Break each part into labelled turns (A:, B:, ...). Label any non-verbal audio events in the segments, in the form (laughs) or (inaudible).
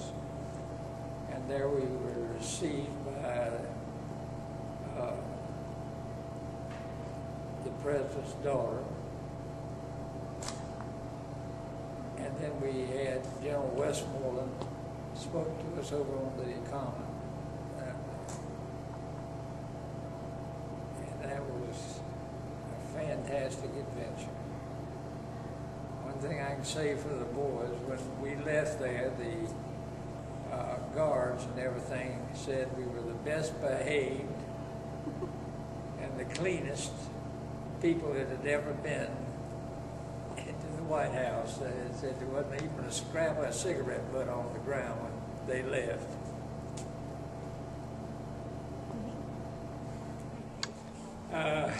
A: House. And there we were received by uh, the president's daughter. And then we had General Westmoreland spoke to us over on the common. And that was a fantastic adventure. One thing I can say for the boys, when we left there, the guards and everything said we were the best behaved and the cleanest people that had ever been into the White House. They said there wasn't even a scrap of a cigarette butt on the ground when they left. Uh,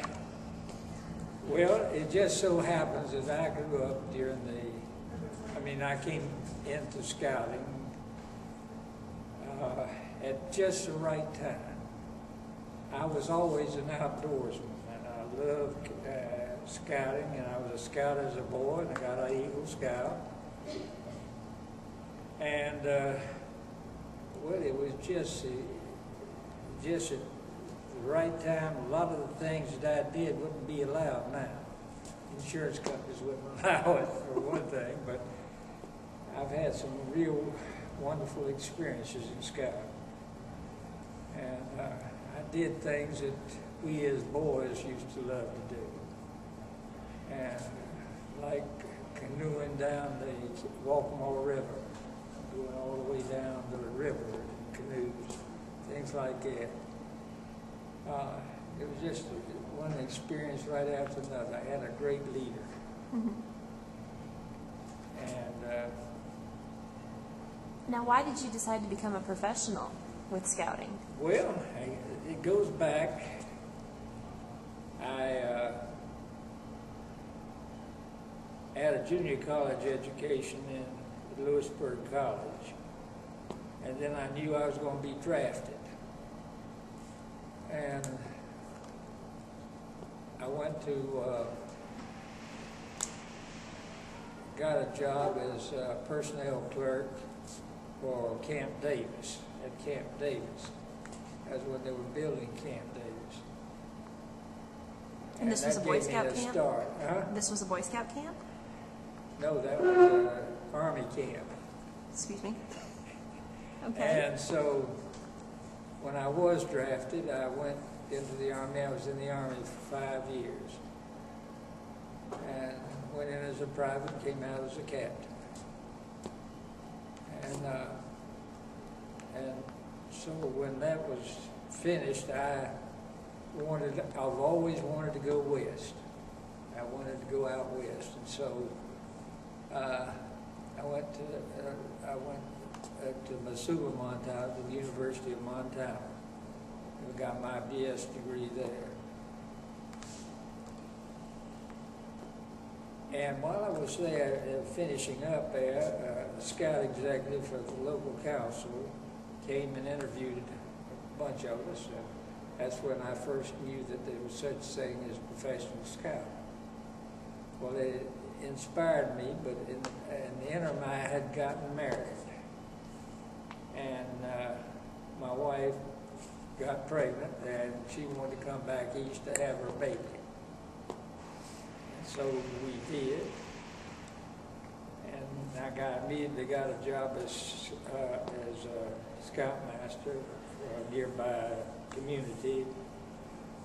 A: well, it just so happens that I grew up during the, I mean, I came into scouting uh, at just the right time. I was always an outdoorsman, and I loved uh, scouting, and I was a scout as a boy, and I got an Eagle Scout. And, uh, well, it was just, uh, just at the right time. A lot of the things that I did wouldn't be allowed now. Insurance companies wouldn't (laughs) allow it, for one thing, but I've had some real wonderful experiences in scouting. And uh, I did things that we as boys used to love to do. And like canoeing down the Waccamaw River, going all the way down to the river in canoes, things like that. Uh, it was just one experience right after another. I had a great leader. And uh,
B: Now, why did you decide to become a professional with scouting?
A: Well, it goes back. I uh, had a junior college education in Louisburg College, and then I knew I was going to be drafted. And I went to, uh, got a job as a personnel clerk for Camp Davis, at Camp Davis. That's when they were building Camp Davis.
B: And this was
A: that
B: a Boy
A: gave me
B: Scout
A: the
B: camp?
A: start. Huh?
B: This was a Boy Scout camp?
A: No, that was an Army camp.
B: Excuse me. (laughs) Okay.
A: And so, when I was drafted, I went into the Army. I was in the Army for five years. And went in as a private, came out as a captain. And, uh, and so when that was finished, I wanted, I've always wanted to go west. I wanted to go out west. And so, uh, I went to, uh, I went uh, to Missoula, Montana, to the University of Montana. I got my BS degree there. And while I was there, uh, finishing up there, uh, scout executive for the local council came and interviewed a bunch of us. And that's when I first knew that there was such a thing as professional scout. Well, it inspired me, but in, in the interim, I had gotten married. And uh, my wife got pregnant, and she wanted to come back east to have her baby. And so we did. And I got immediately got a job as uh, as a scoutmaster for a nearby community,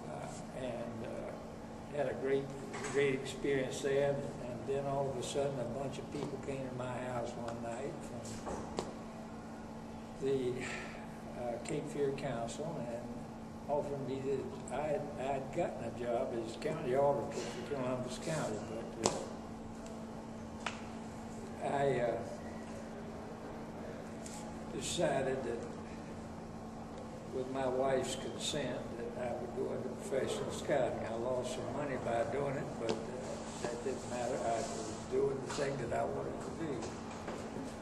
A: uh, and uh, had a great great experience there. And then all of a sudden, a bunch of people came to my house one night from the uh, Cape Fear Council and offered me that I had, I had gotten a job as county auditor for Columbus County, but uh, I uh, decided that with my wife's consent that I would go into professional scouting. I lost some money by doing it, but uh, that didn't matter. I was doing the thing that I wanted to do.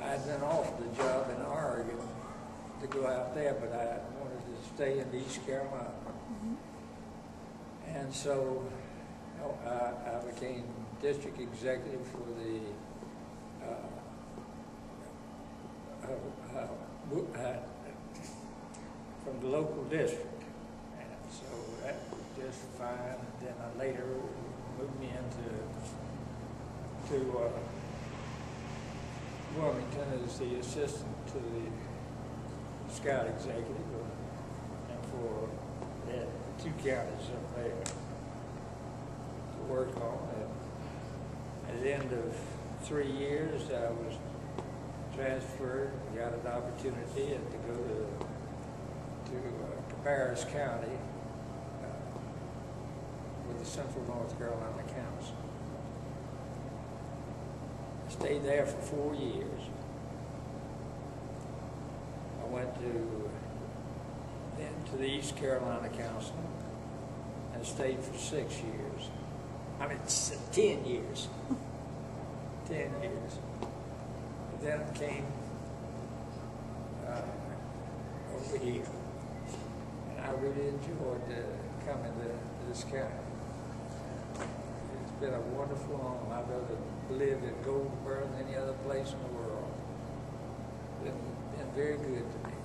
A: I had been offered a job in Oregon to go out there, but I wanted to stay in East Carolina. And so oh, I, I became district executive for the from the local district. And so that was just fine. And then I later moved me into to uh, Wilmington as the assistant to the scout executive uh, and for that two counties up there to work on. And at the end of three years, I was transferred, got an opportunity to go to, to uh, County uh, with the Central North Carolina Council. I Stayed there for four years. I went to, then to the East Carolina Council and stayed for six years. I mean, ten years. Ten years. Then I came uh, over here. And I really enjoyed uh, coming to this county. It's been a wonderful home. I'd rather live in Goldsboro than any other place in the world. Been, been very good to me.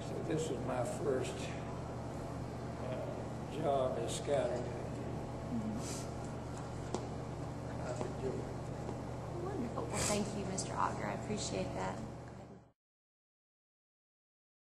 A: So this was my first uh, job as scouting. Enjoyed it.
B: Wonderful. Well, thank you, Mr. Auger. I appreciate that.